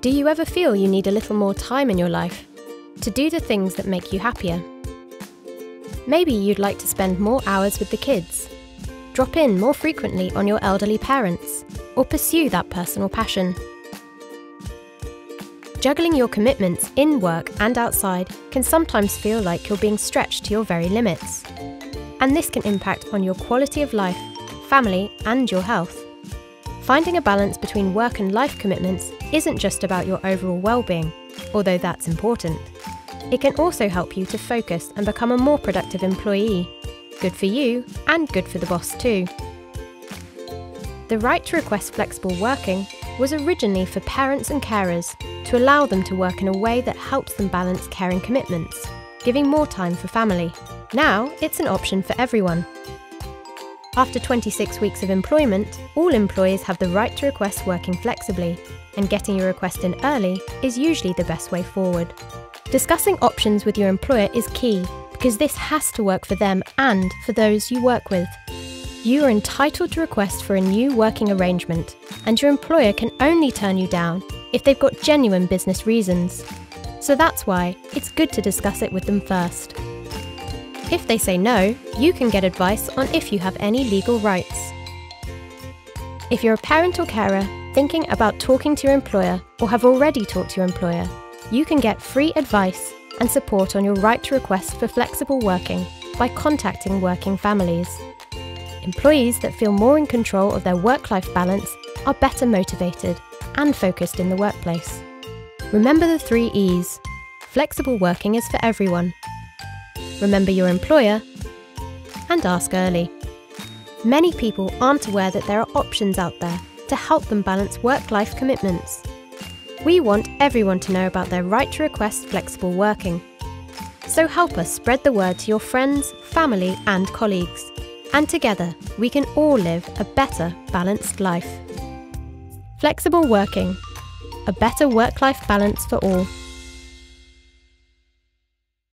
Do you ever feel you need a little more time in your life to do the things that make you happier? Maybe you'd like to spend more hours with the kids, drop in more frequently on your elderly parents, or pursue that personal passion. Juggling your commitments in work and outside can sometimes feel like you're being stretched to your very limits. And this can impact on your quality of life, family, and your health. Finding a balance between work and life commitments isn't just about your overall well-being, although that's important. It can also help you to focus and become a more productive employee. Good for you and good for the boss too. The right to request flexible working was originally for parents and carers to allow them to work in a way that helps them balance caring commitments, giving more time for family. Now it's an option for everyone. After 26 weeks of employment, all employees have the right to request working flexibly, and getting your request in early is usually the best way forward. Discussing options with your employer is key because this has to work for them and for those you work with. You are entitled to request for a new working arrangement, and your employer can only turn you down if they've got genuine business reasons. So that's why it's good to discuss it with them first. If they say no, you can get advice on if you have any legal rights. If you're a parent or carer thinking about talking to your employer or have already talked to your employer, you can get free advice and support on your right to request for flexible working by contacting working families. Employees that feel more in control of their work life balance are better motivated and focused in the workplace. Remember the three E's flexible working is for everyone remember your employer, and ask early. Many people aren't aware that there are options out there to help them balance work life commitments. We want everyone to know about their right to request flexible working. So help us spread the word to your friends, family, and colleagues. And together, we can all live a better, balanced life. Flexible working. A better work life balance for all.